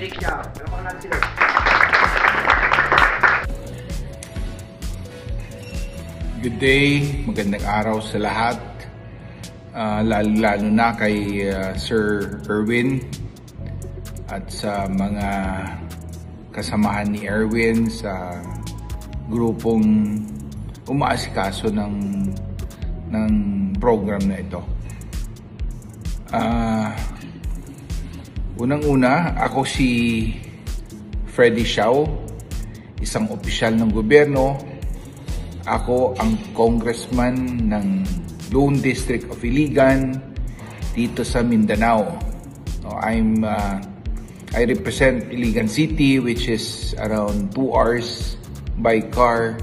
Frederick Xiao. Palamakan natin sila. Good day, magandang araw sa lahat. Uh, lalo-lalo na kay uh, Sir Erwin at sa mga kasamahan ni Erwin sa grupong umaasikaso ng ng program na ito. Uh, Unang-una, ako si Freddy Xiao, isang opisyal ng gobyerno. Ako ang congressman ng Lone District of Iligan dito sa Mindanao. No, I'm uh, I represent Iligan City which is around 2 hours by car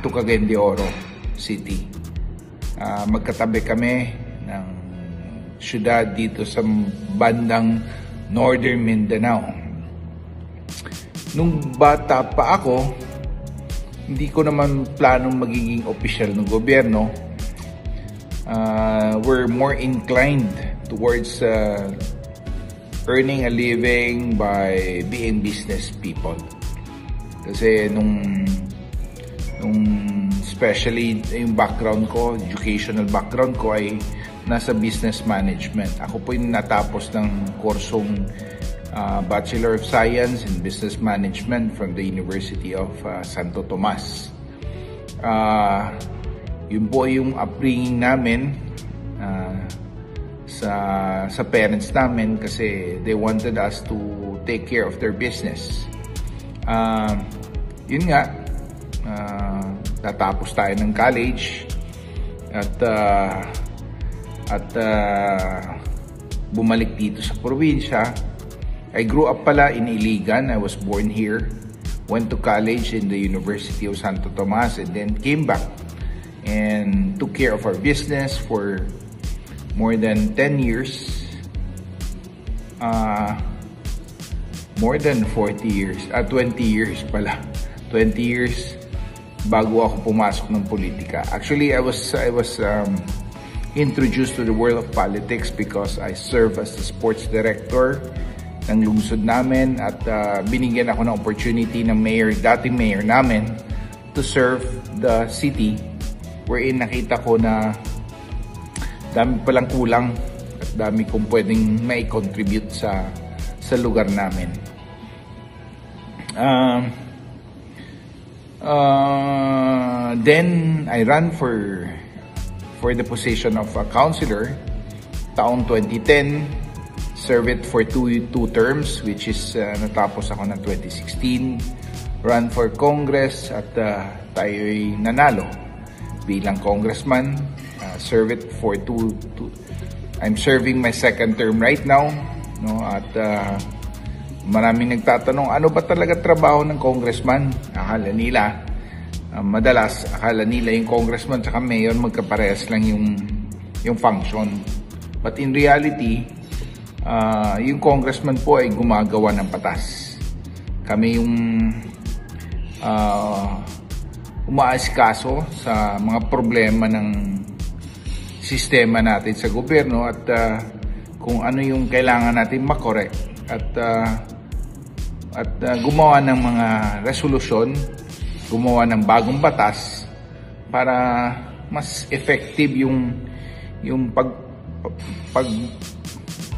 to Cagayan de Oro City. Uh, magkatabi kami ng syudad dito sa bandang Northern Mindanao. Nung bata pa ako, hindi ko naman planong magiging opisyal ng gobyerno. Uh, we're more inclined towards uh, earning a living by being business people. Kasi nung nung especially yung background ko, educational background ko ay nasa business management. Ako po yung natapos ng kursong uh, Bachelor of Science in Business Management from the University of uh, Santo Tomas. Uh, yun po yung upbringing namin uh, sa sa parents namin kasi they wanted us to take care of their business. Uh, yun nga, uh, tatapos tayo ng college at uh, at uh, bumalik dito sa probinsya. I grew up pala in Iligan. I was born here. Went to college in the University of Santo Tomas and then came back and took care of our business for more than 10 years. Uh, more than 40 years. Ah, uh, 20 years pala. 20 years bago ako pumasok ng politika. Actually, I was I was um, introduced to the world of politics because I serve as the sports director ng lungsod namin at uh, binigyan ako ng opportunity ng mayor, dating mayor namin to serve the city wherein nakita ko na dami palang kulang at dami kong pwedeng may contribute sa sa lugar namin. Um, uh, then I ran for for the position of a councilor taong 2010 serve it for two, two terms which is uh, natapos ako ng 2016 run for congress at uh, tayo'y nanalo. Bilang congressman uh, serve it for two, two I'm serving my second term right now no at uh, maraming nagtatanong ano ba talaga trabaho ng congressman? Akala nila uh, madalas akala nila yung congressman at mayor magkaparehas lang yung yung function. But in reality, uh, yung congressman po ay gumagawa ng patas. Kami yung uh, umaasikaso sa mga problema ng sistema natin sa gobyerno at uh, kung ano yung kailangan natin makorek at uh, at uh, gumawa ng mga resolusyon gumawa ng bagong batas para mas effective yung yung pag pag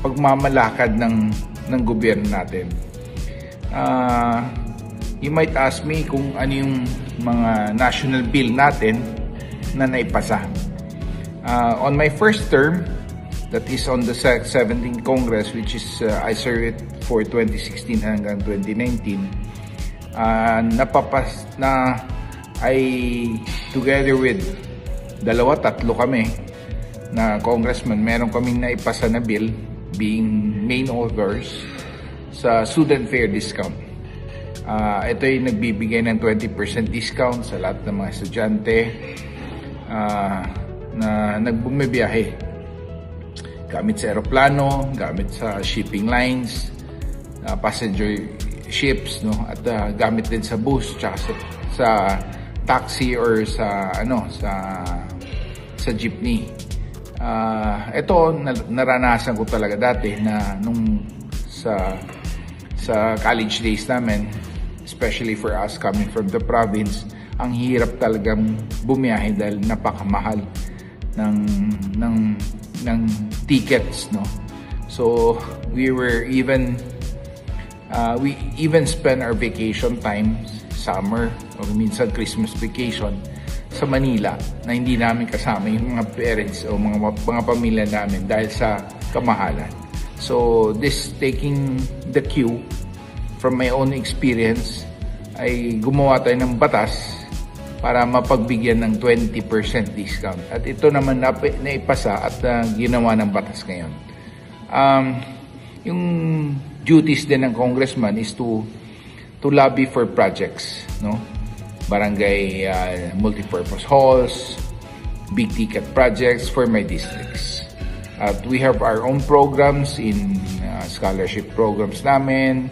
pagmamalakad ng ng gobyerno natin. Uh, you might ask me kung ano yung mga national bill natin na naipasa. Uh, on my first term, that is on the 17th Congress, which is uh, I served it for 2016 hanggang 2019, uh, napapas na ay together with dalawa, tatlo kami na congressman, meron kaming naipasa na bill being main authors sa student fare discount. Uh, ito ay nagbibigay ng 20% discount sa lahat ng mga estudyante uh, na nagbumibiyahe gamit sa aeroplano, gamit sa shipping lines, uh, passenger ships no at uh, gamit din sa bus tsaka sa, sa taxi or sa ano sa sa jeepney. Uh, ito naranasan ko talaga dati na nung sa sa college days namin, especially for us coming from the province, ang hirap talagang bumiyahe dahil napakamahal ng ng ng tickets no so we were even uh, we even spend our vacation time summer o minsan Christmas vacation sa Manila na hindi namin kasama yung mga parents o mga mga pamilya namin dahil sa kamahalan so this taking the cue from my own experience ay gumawa tayo ng batas para mapagbigyan ng 20% discount. At ito naman na, naipasa at uh, ginawa ng batas ngayon. Um, yung duties din ng congressman is to to lobby for projects, no? Barangay uh, multipurpose halls, big ticket projects for my districts. At we have our own programs in uh, scholarship programs namin,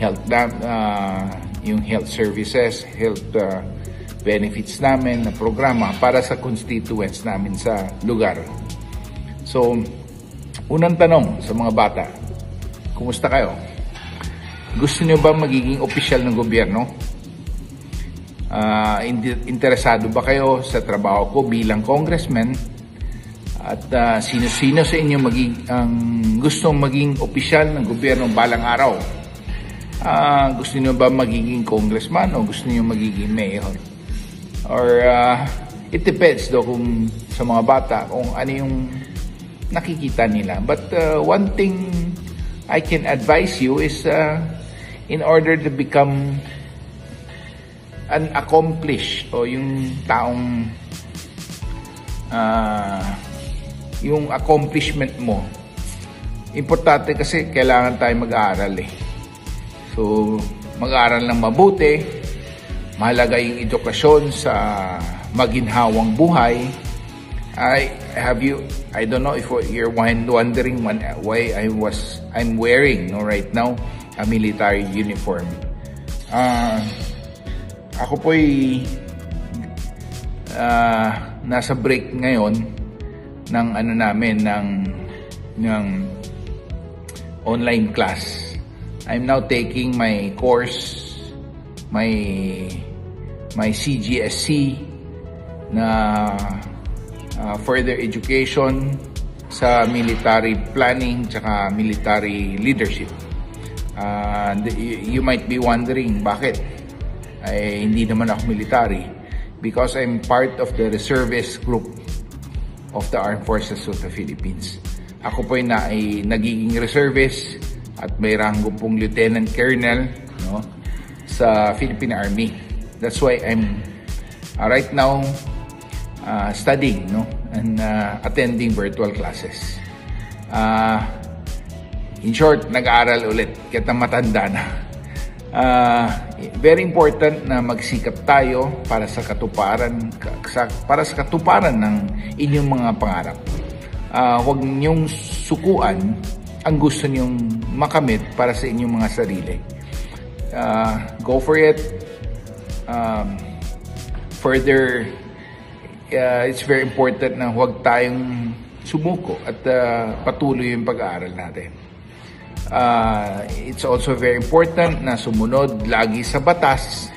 health uh, yung health services, health uh, benefits namin na programa para sa constituents namin sa lugar. So, unang tanong sa mga bata, kumusta kayo? Gusto niyo ba magiging opisyal ng gobyerno? Uh, interesado ba kayo sa trabaho ko bilang congressman? At uh, sino-sino sa inyo maging, ang gustong maging opisyal ng gobyerno balang araw? Uh, gusto niyo ba magiging congressman o gusto niyo magiging mayor? Or uh, it depends do kung sa mga bata kung ano yung nakikita nila. But uh, one thing I can advise you is uh, in order to become an accomplished o yung taong uh, yung accomplishment mo importante kasi kailangan tayo mag-aaral eh so mag-aaral ng mabuti mahalaga yung edukasyon sa maginhawang buhay. I have you I don't know if you're wondering why I was I'm wearing no right now a military uniform. Uh, ako po ay uh, nasa break ngayon ng ano namin ng ng online class. I'm now taking my course my my CGSC na uh, further education sa military planning tsaka military leadership. Uh, you might be wondering bakit ay hindi naman ako military because I'm part of the reservist group of the Armed Forces of the Philippines. Ako po na, ay nagiging reservist at may ranggo pong lieutenant colonel no, sa Philippine Army. That's why I'm uh, right now uh, studying no and uh, attending virtual classes. Uh, in short, nag-aaral ulit kita matanda na. Uh, very important na magsikap tayo para sa katuparan sa, para sa katuparan ng inyong mga pangarap. Uh, huwag niyong sukuan ang gusto niyong makamit para sa inyong mga sarili. Uh, go for it um, further, uh, it's very important na huwag tayong sumuko at uh, patuloy yung pag-aaral natin. Uh, it's also very important na sumunod lagi sa batas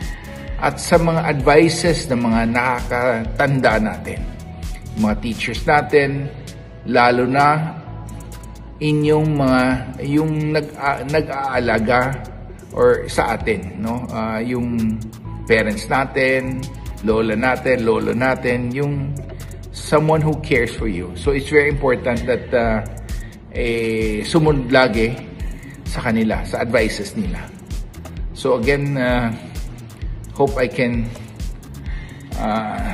at sa mga advices ng mga nakakatanda natin. Mga teachers natin, lalo na inyong mga yung nag nag-aalaga or sa atin no uh, yung parents natin, lola natin, lolo natin, yung someone who cares for you. So it's very important that uh, eh, sumunod lagi sa kanila, sa advices nila. So again, uh, hope I can uh,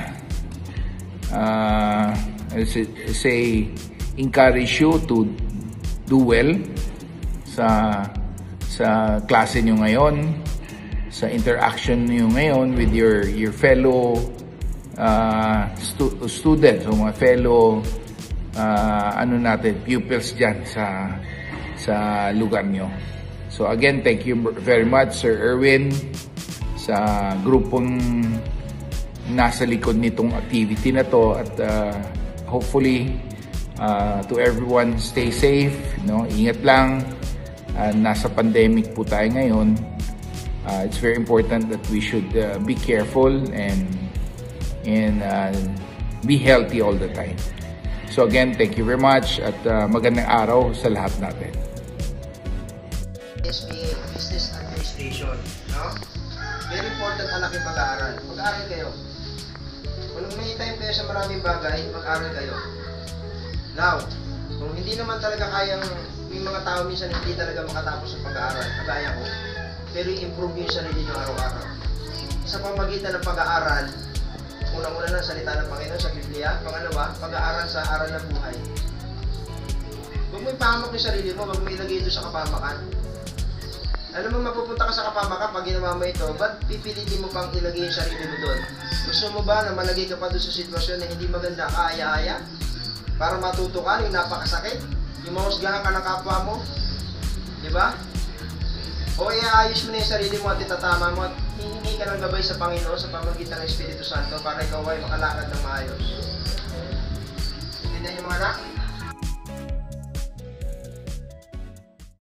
uh, say encourage you to do well sa sa klase nyo ngayon sa interaction niyo ngayon with your your fellow uh, stu- students o mga fellow uh, ano natin pupils diyan sa sa lugar niyo. So again, thank you very much Sir Erwin sa grupong nasa likod nitong activity na to at uh, hopefully uh, to everyone stay safe, no? Ingat lang uh, nasa pandemic po tayo ngayon, uh, it's very important that we should uh, be careful and and uh, be healthy all the time. So again, thank you very much at uh, magandang araw sa lahat natin. SBA, Business Administration, no? Very important anak yung pag-aaral. Mag-aaral kayo. Kung may time kayo sa maraming bagay, mag-aaral kayo. Now, kung hindi naman talaga kayang, may mga tao minsan hindi talaga makatapos ng pag-aaral, kagaya ko, pero i-improve yung sarili nyo araw-araw. Sa pamagitan ng pag-aaral, unang-una na salita ng Panginoon sa Biblia, pangalawa, pag-aaral sa aral ng buhay. Huwag mo ipahamak yung sarili mo, huwag mo ilagay ito sa kapamakan. Alam mo, mapupunta ka sa kapamakan pag ginawa mo ito, ba't pipilitin mo pang ilagay yung sarili mo doon? Gusto mo ba na malagay ka pa doon sa sitwasyon na hindi maganda kaaya-aya? Para matuto ka, yung napakasakit? Yung mahusgahan ka ng kapwa mo? Di ba? o iaayos mo na yung sarili mo at itatama mo at hihingi ka ng gabay sa Panginoon sa pamagitan ng Espiritu Santo para ikaw ay makalakad ng maayos. Hindi na yung mga anak?